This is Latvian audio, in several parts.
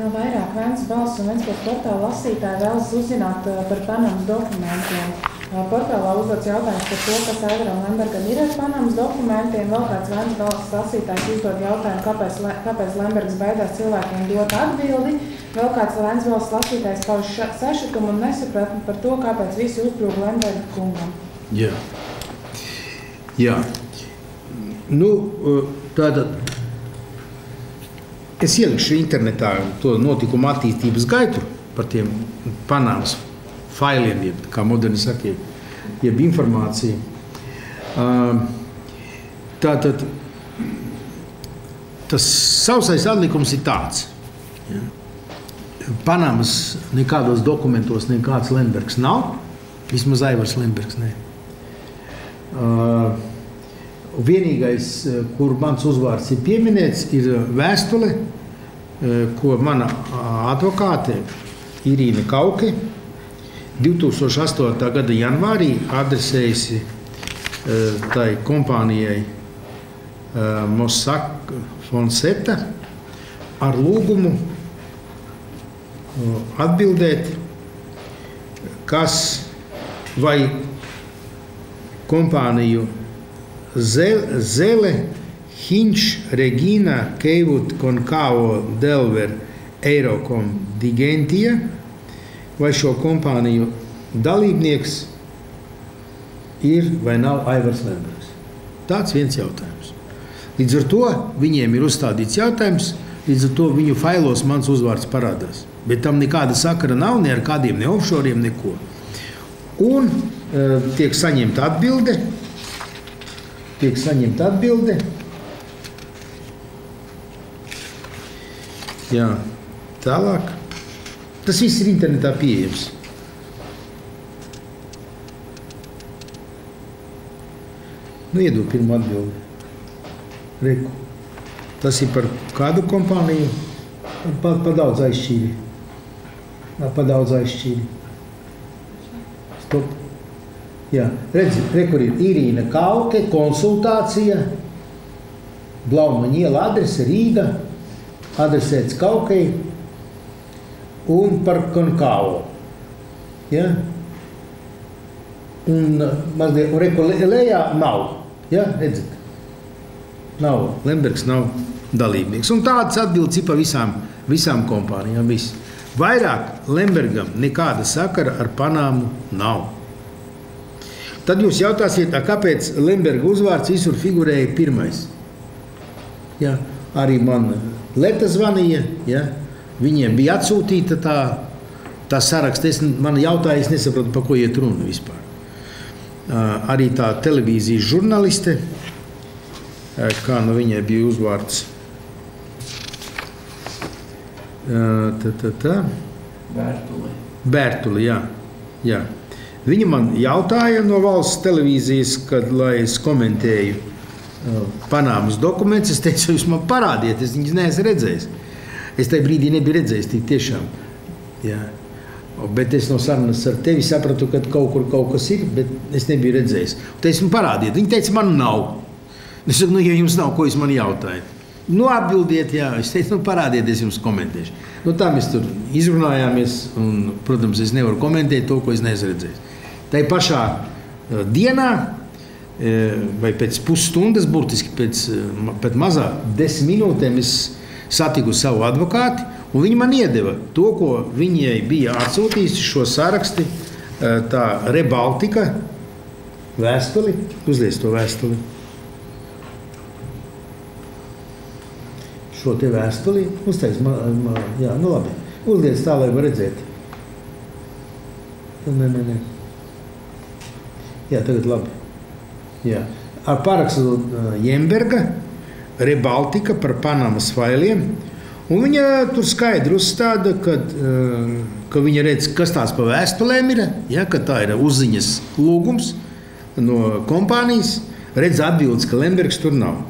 Vēl vairāk Vēncas balss un Ventspils portāla lasītāji vēlas uzzināt uh, par Panamas dokumentiem. Uh, Portālā uzdots jautājums par to, kas Aivaram Lembergam ir ar Panamas dokumentiem. Vēl kāds Vēncas balss lasītājs uzdod jautājumu, kāpēc, kāpēc Lembergs baidās cilvēkiem dot atbildi. Vēl kāds Vēncas balss lasītājs pauž sašutumu un nesapratni par to, kāpēc visi uzbrūk Lemberga kungam. Jā. Jā. Nu, tātad es ielikšu internetā to notikumu attīstības gaitu par tiem panāmas failiem, jeb, kā moderni saka, jeb, informāciju. Tātad tas sausais atlikums ir tāds. Ja. Panamas nekādos dokumentos nekāds Lembergs nav. Vismaz Aivars Lembergs. Ne. Uh, vienīgais, uh, kur mans uzvārds ir pieminēts, ir vēstule, uh, ko mana advokāte Irīna Kauke 2008. gada janvārī adresējusi uh, tai kompānijai Mossack Fonseca ar lūgumu atbildēt, kas vai kompāniju Zele, Hinch, Regina, Keivut, Konkavo, Delver, Eirocom, Digentia vai šo kompāniju dalībnieks ir vai nav Aivars Lembergs. Tāds viens jautājums. Līdz ar to viņiem ir uzstādīts jautājums, līdz ar to viņu failos mans uzvārds parādās. Bet tam nekāda sakara nav ne ar kādiem ne offshore, neko. Un e, tiek saņemta atbilde. Tiek saņemta atbilde. Jā, tālāk. Tas viss ir internetā pieejams. Nu, iedod pirmo atbildi. Reku. Tas ir par kādu kompāniju? Pa, pa daudz aizšķīri. Pa daudz aizšķīri. Stop. Jā, redzi, re, kur ir Irīna Kauke, konsultācija, Blaumaņa iela adrese Rīga, adresēts Kaukei un par konkāvu. Ja? Un mazliet, un reku le- lejā nav, ja, redzat? Nav, Lembergs nav dalībnieks. Un tādas atbildes ir pa visām, visām kompānijām. Viss. Vairāk Lembergam nekāda sakara ar Panāmu nav. Tad jūs jautāsiet, kāpēc Lemberga uzvārds visur figurēja pirmais? Ja, arī man Leta zvanīja, ja, viņiem bija atsūtīta tā, tā saraksta. Es, man jautāja, es nesapratu, par ko iet runa vispār. Arī tā televīzijas žurnāliste, uh, kā no viņai bija uzvārds. Tā, tā, tā. Vērtuli. Bērtuli, jā. jā. Viņa man jautāja no valsts televīzijas, kad, es komentēju uh, Panāmas dokumentus. Es teicu, jūs man parādiet, es viņus neesmu redzējis. Es tajā brīdī nebiju redzējis, tik tiešām. Jā. Bet es no sarunas ar tevi sapratu, ka kaut kur kaut kas ir, bet es nebiju redzējis. Teicu, man parādiet. Viņa teica, man nav. Es saku, nu, ja jums nav, ko jūs man jautājat? Nu, atbildiet, jā. Es teicu, nu, parādiet, es jums komentēšu. Nu, tā mēs tur izrunājāmies. Un, protams, es nevaru komentēt to, ko es neesmu redzējis. Tā pašā uh, dienā, uh, vai pēc pusstundas, burtiski pēc, uh, pēc mazāk desmit minūtēm, es satiku savu advokāti. Un viņa man iedeva to, ko viņai bija atsūtījusi šo sarakstu, tā Rebaltika vēstuli. Uzliec to vēstuli. Šo te vēstuli uztaisīt. Jā, nu labi. Uzliec tā, lai var redzēt. Nē, nē, nē. Jā, tagad labi. Jā. Ar parakstu uh, Jemberga, Rebaltika par Panamas failiem. Un viņa tur skaidri uzstāda, ka, uh, ka viņa redz, kas tās pa vēstulēm ir. Ja, ka tā ir uzziņas lūgums no kompānijas. Redz atbildes, ka Lembergs tur nav.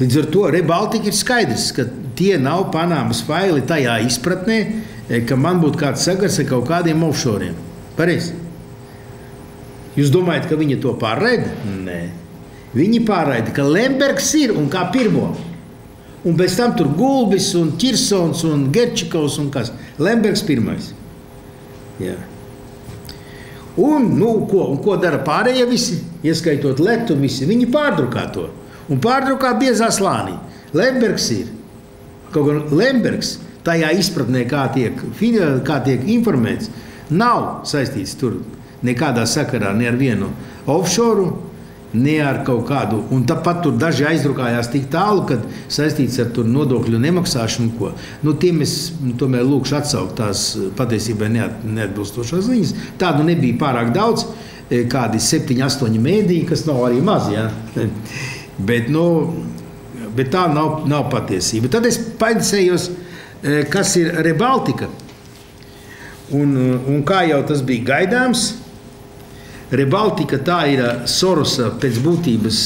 Līdz ar to Rebaltika ir skaidrs, ka tie nav Panamas faili tajā izpratnē, eh, ka man būtu kāds sagars ar kaut kādiem offshore. Pareizi. Jūs domājat, ka viņi to pārraida? Nē. Viņi pārraida, ka Lembergs ir un kā pirmo. Un pēc tam tur Gulbis, un Čirsons un Gerčikovs un kas. Lembergs pirmais. Jā. Un, nu, ko, un ko dara pārējie visi, ieskaitot Letu, visi viņi pārdrukā to. Un pārdrukā biezā slānī. Lembergs ir. Kaut gan Lembergs tajā izpratnē, kā tiek, kā tiek informēts, nav saistīts tur nekādā sakarā ne ar vienu offshore ne ar kaut kādu. Un tāpat tur daži aizrukājās tik tālu, ka saistīts ar nodokļu nemaksāšanu. Ko. Nu, tiem es tomēr lūkšu atsaukt tās patiesībai neat, neatbilstošās ziņas. Tādu nebija pārāk daudz, e, kādi septiņi, astoņi mēdīji, kas nav arī maz. Ja? Bet, nu, bet tā nav, nav patiesība. Tad es painteresējos, e, kas ir Rebaltika. Un, un kā jau tas bija gaidāms, Rebaltika tā ir Sorosa pēc būtības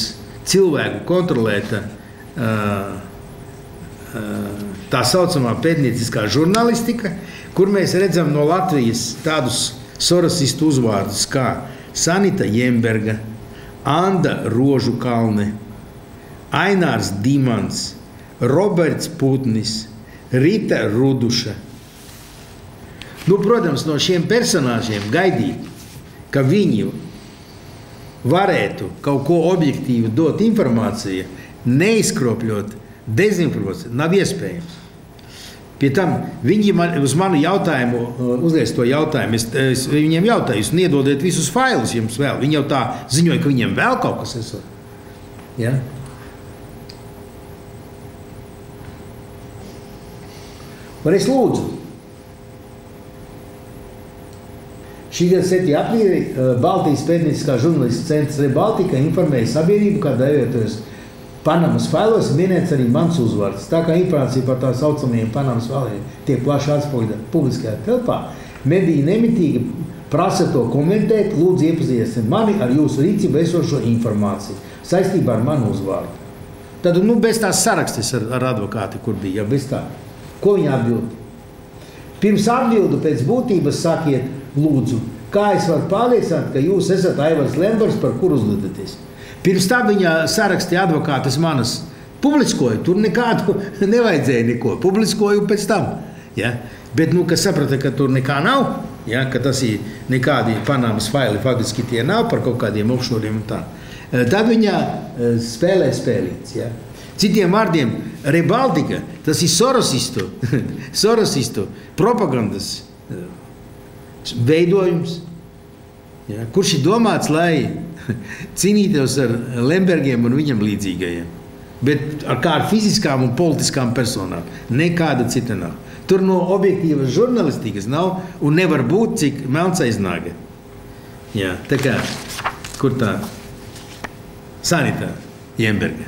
cilvēku kontrolēta tā saucamā pētnieciskā žurnālistika, kur mēs redzam no Latvijas tādus sorosistu uzvārdus kā Sanita Jemberga, Anda Rožu Kalne, Ainārs Dimans, Roberts Putnis, Rita Ruduša. Nu, protams, no šiem personāžiem gaidīt, ka viņi varētu kaut ko objektīvu dot informāciju, neizkropļot dezinformāciju, nav iespējams. Pie tam viņi man, uz manu jautājumu, uh, uzliek to jautājumu. Es, es viņiem jautāju, jūs nedodiet visus failus jums vēl. Viņi jau tā ziņoja, ka viņiem vēl kaut kas ir. Ja? Un es lūdzu, Šī gada 7. aprīlī eh, Baltijas pētnieciskā žurnālistiskā centra Rebaltika informēja sabiedrību, ka dejoties Panamas failos minēts arī mans uzvārds. Tā kā informācija par tā saucamajiem Panamas failiem tiek plaši atspoguļota publiskajā telpā, mediji nemitīgi prasa to komentēt, lūdzu iepazīstiniet mani ar jūsu rīcību esošo informāciju saistībā ar manu uzvārdu. Tad, nu, bez tās sarakstes ar, ar advokāti, kur bija, ja bez tā. Ko viņi atbild? Pirms atbildu pēc būtības sakiet, lūdzu, kā es varu pārliecināt, ka jūs esat Aivars Lembers, par kuru uzvedaties. Pirms tam viņa sarakstīja advokātas manas. Publiskoju, tur nekādu nevajadzēja neko. Publiskoju pēc tam. Ja? Bet, nu, kas saprata, ka tur nekā nav, ja? ka tas ir nekādi Panamas faili, faktiski tie nav par kaut kādiem offshore un tā. Eh, tad viņa eh, spēlē spēlīts. Ja? Citiem vārdiem, Rebaltika, tas ir sorosistu, sorosistu propagandas eh, veidojums, ja, kurš ir domāts, lai cīnītos ar Lembergiem un viņam līdzīgajiem. Bet ar kā ar fiziskām un politiskām personām. Nekāda cita nav. Tur no objektīvas žurnālistikas nav un nevar būt cik melns aiznāga. Jā, tā kā, kur tā sanitā Jemberga.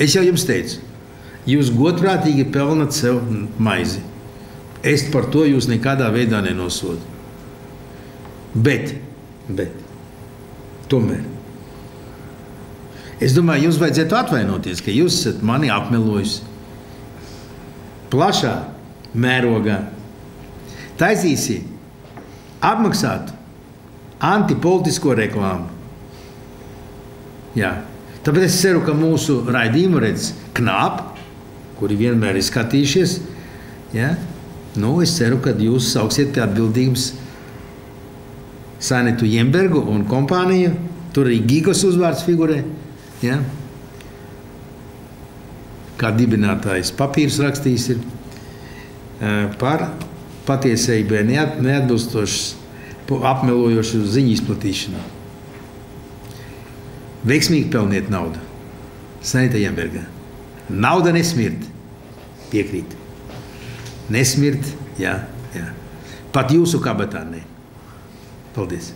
Es jau jums teicu, jūs godprātīgi pelnat sev maizi. Es par to jūs nekādā veidā nenosodu. Bet, bet, tomēr. Es domāju, jums vajadzētu atvainoties, ka jūs esat mani apmelojusi. Plašā mērogā. Taisīsi apmaksātu antipolitisko reklāmu. Jā. Tāpēc es ceru, ka mūsu raidījumu redz knāpi, kuri vienmēr ir skatījušies. Ja? Nu, es ceru, ka jūs sauksiet pie atbildības Sanitu Jembergu un kompāniju. Tur arī Gigos uzvārds figurē. Ja? Kā dibinātājs papīrs rakstījis ir par patiesībai neatbilstošas, apmelojošu ziņu izplatīšanā. Veiksmīgi pelniet naudu. Sanita Jemberga. Nauda nesmirt. Piekrīt. Nesmirt, jā, jā. Pat jūsu kabatā ne. Paldies!